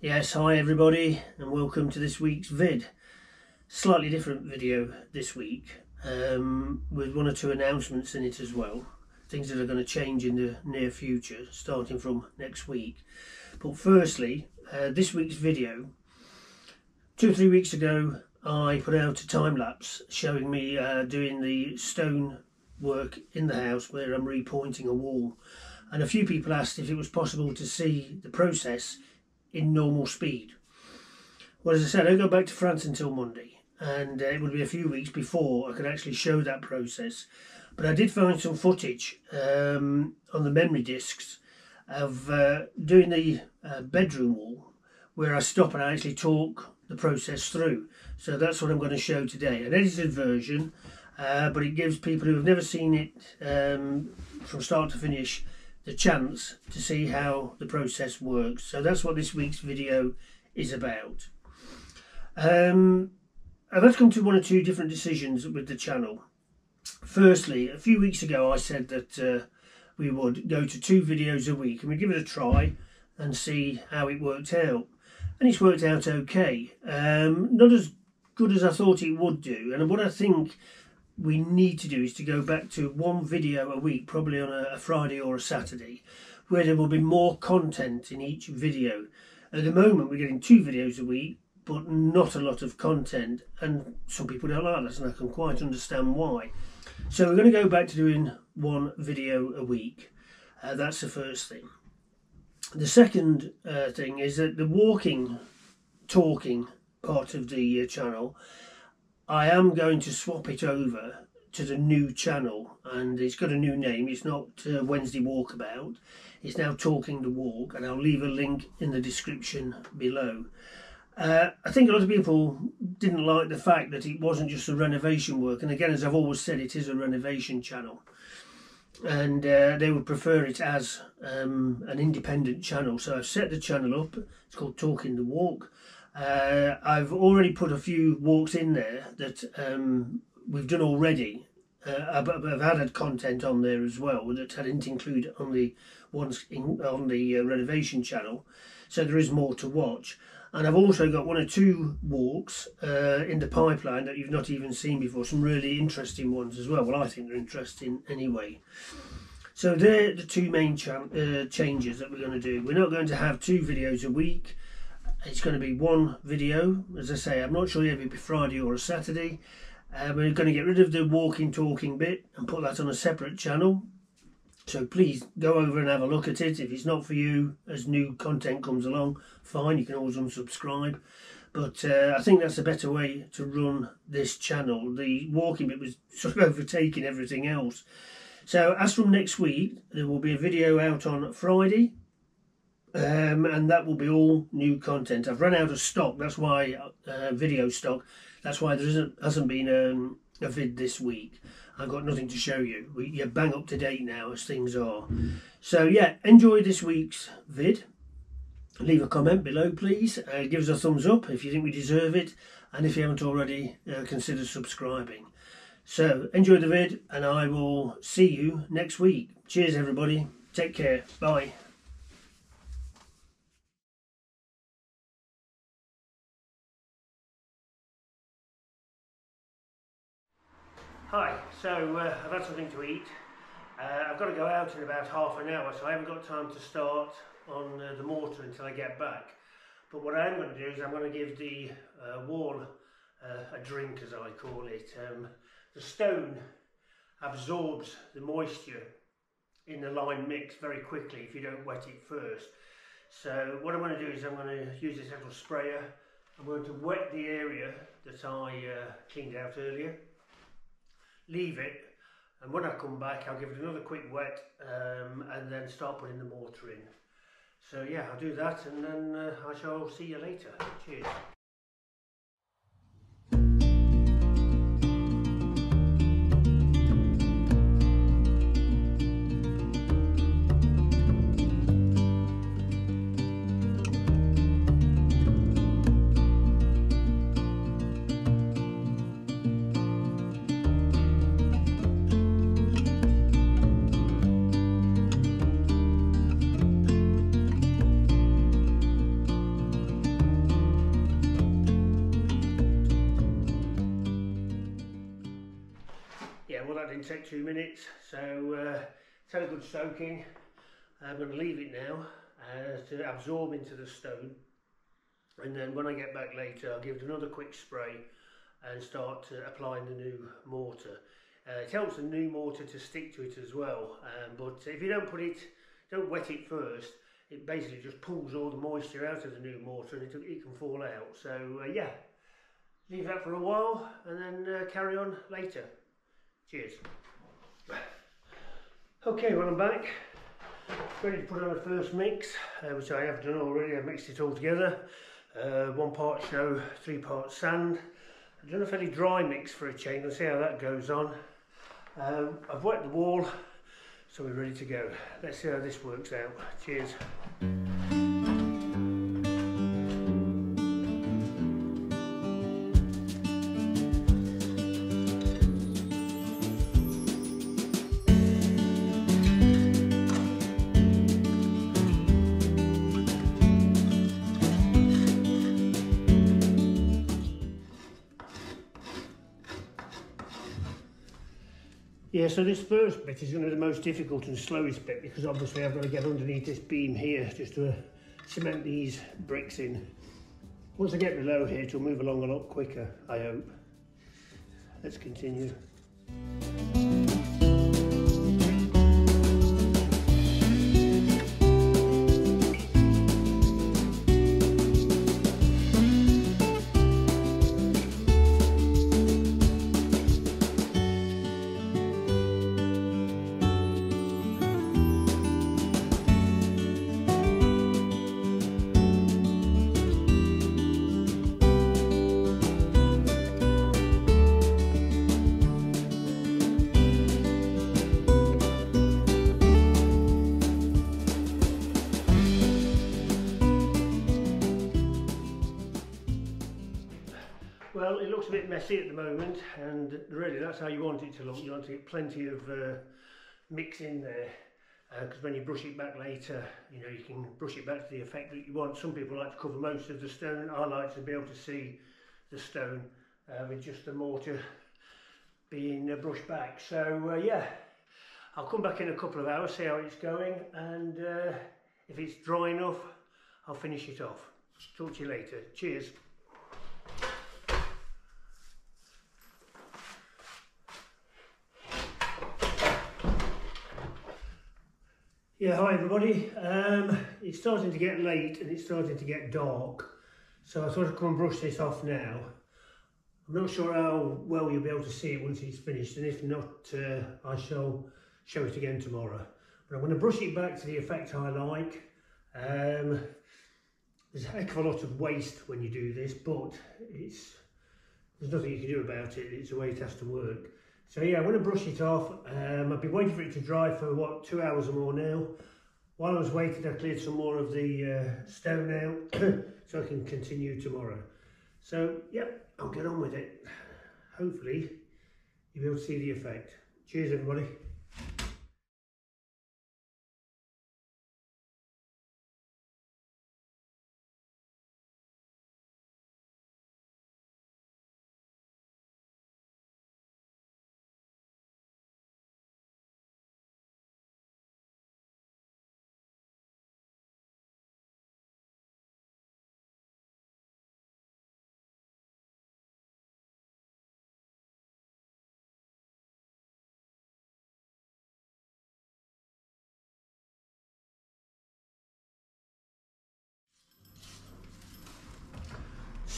Yes, hi everybody and welcome to this week's vid. Slightly different video this week um, with one or two announcements in it as well. Things that are going to change in the near future starting from next week. But firstly, uh, this week's video, two or three weeks ago I put out a time lapse showing me uh, doing the stone work in the house where I'm repointing a wall and a few people asked if it was possible to see the process in normal speed. Well, as I said, I go back to France until Monday, and uh, it would be a few weeks before I could actually show that process. But I did find some footage um, on the memory discs of uh, doing the uh, bedroom wall where I stop and I actually talk the process through. So that's what I'm going to show today. An edited version, uh, but it gives people who have never seen it um, from start to finish the chance to see how the process works. So that's what this week's video is about. Um, I've had to come to one or two different decisions with the channel. Firstly, a few weeks ago I said that uh, we would go to two videos a week and we'd give it a try and see how it worked out. And it's worked out okay. Um, not as good as I thought it would do. And what I think we need to do is to go back to one video a week, probably on a, a Friday or a Saturday, where there will be more content in each video. At the moment, we're getting two videos a week, but not a lot of content, and some people don't like that, and I can quite understand why. So we're going to go back to doing one video a week. Uh, that's the first thing. The second uh, thing is that the walking, talking part of the uh, channel I am going to swap it over to the new channel and it's got a new name. It's not uh, Wednesday Walkabout. It's now Talking the Walk and I'll leave a link in the description below. Uh, I think a lot of people didn't like the fact that it wasn't just a renovation work and again as I've always said it is a renovation channel and uh, they would prefer it as um, an independent channel so I've set the channel up it's called Talking the Walk uh, I've already put a few walks in there that um, we've done already. Uh, I've, I've added content on there as well that I didn't include on the ones in, on the uh, renovation channel. So there is more to watch. And I've also got one or two walks uh, in the pipeline that you've not even seen before. Some really interesting ones as well. Well, I think they're interesting anyway. So they're the two main uh, changes that we're going to do. We're not going to have two videos a week it's going to be one video. As I say I'm not sure if it'll be Friday or a Saturday. Uh, we're going to get rid of the walking talking bit and put that on a separate channel. So please go over and have a look at it. If it's not for you as new content comes along fine you can always unsubscribe. But uh, I think that's a better way to run this channel. The walking bit was sort of overtaking everything else. So as from next week there will be a video out on Friday um, and that will be all new content. I've run out of stock, that's why uh, video stock, that's why there isn't, hasn't been um, a vid this week. I've got nothing to show you. We, you're bang up to date now as things are. So yeah, enjoy this week's vid. Leave a comment below please. Uh, give us a thumbs up if you think we deserve it. And if you haven't already, uh, consider subscribing. So enjoy the vid and I will see you next week. Cheers everybody. Take care. Bye. Hi, so uh, I've had something to eat. Uh, I've got to go out in about half an hour, so I haven't got time to start on uh, the mortar until I get back. But what I'm going to do is I'm going to give the uh, wall uh, a drink, as I call it. Um, the stone absorbs the moisture in the lime mix very quickly if you don't wet it first. So what I'm going to do is I'm going to use this little sprayer. I'm going to wet the area that I uh, cleaned out earlier leave it and when I come back I'll give it another quick wet um, and then start putting the mortar in. So yeah, I'll do that and then uh, I shall see you later. Cheers. Didn't take two minutes, so uh, it's had a good soaking. I'm going to leave it now uh, to absorb into the stone and then when I get back later I'll give it another quick spray and start uh, applying the new mortar. Uh, it helps the new mortar to stick to it as well um, but if you don't put it, don't wet it first it basically just pulls all the moisture out of the new mortar and it, it can fall out so uh, yeah leave that for a while and then uh, carry on later. Cheers. Okay well I'm back ready to put on the first mix uh, which I have done already, I've mixed it all together uh, one part snow, three parts sand. I've done a fairly dry mix for a change, let's see how that goes on. Um, I've wet the wall, so we're ready to go. Let's see how this works out. Cheers. Yeah, so this first bit is going to be the most difficult and slowest bit because obviously I've got to get underneath this beam here just to cement these bricks in. Once I get below here, it'll move along a lot quicker, I hope. Let's continue. Well, it looks a bit messy at the moment, and really that's how you want it to look. You want to get plenty of uh, mix in there, because uh, when you brush it back later, you know, you can brush it back to the effect that you want. Some people like to cover most of the stone. I like to be able to see the stone uh, with just the mortar being uh, brushed back. So, uh, yeah, I'll come back in a couple of hours, see how it's going, and uh, if it's dry enough, I'll finish it off. Talk to you later. Cheers. Yeah, hi everybody. Um, it's starting to get late and it's starting to get dark. So I thought I'd come and brush this off now. I'm not sure how well you'll be able to see it once it's finished and if not, uh, I shall show it again tomorrow. But I'm going to brush it back to the effect I like. Um, there's a heck of a lot of waste when you do this, but it's there's nothing you can do about it. It's the way it has to work. So yeah, I'm going to brush it off. Um, I've been waiting for it to dry for what, two hours or more now. While I was waiting, I cleared some more of the uh, stone out so I can continue tomorrow. So yeah, I'll get on with it. Hopefully you'll be able to see the effect. Cheers everybody.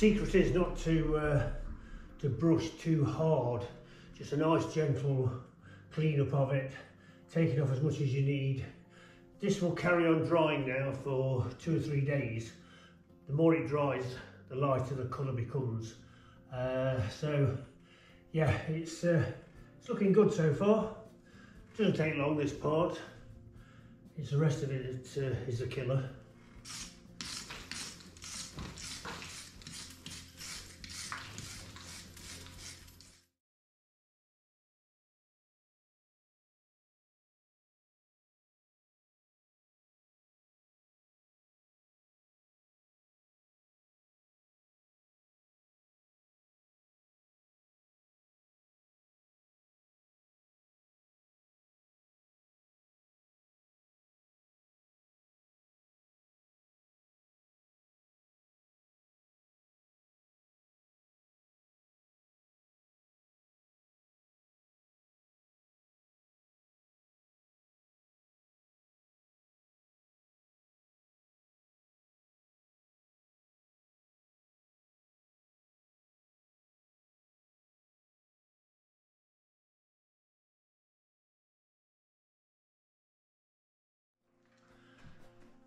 Secret is not to uh, to brush too hard. Just a nice gentle clean up of it. Taking off as much as you need. This will carry on drying now for two or three days. The more it dries the lighter the colour becomes. Uh, so yeah it's uh, it's looking good so far. Doesn't take long this part. It's the rest of it that uh, is the killer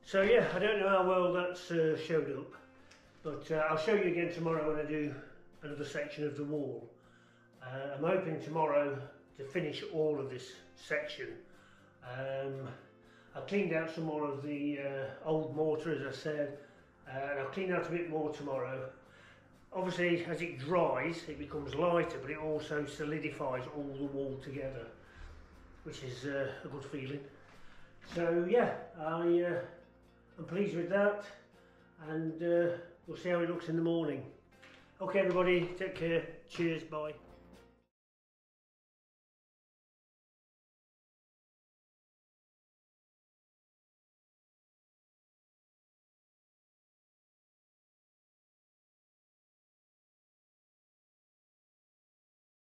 So yeah, I don't know how well that's uh, showed up, but uh, I'll show you again tomorrow when I do another section of the wall. Uh, I'm hoping tomorrow to finish all of this section. Um, I've cleaned out some more of the uh, old mortar as I said, uh, and I'll clean out a bit more tomorrow. Obviously as it dries it becomes lighter but it also solidifies all the wall together which is uh, a good feeling. So yeah, I I'm pleased with that and uh, we'll see how it looks in the morning. Okay everybody, take care, cheers, bye.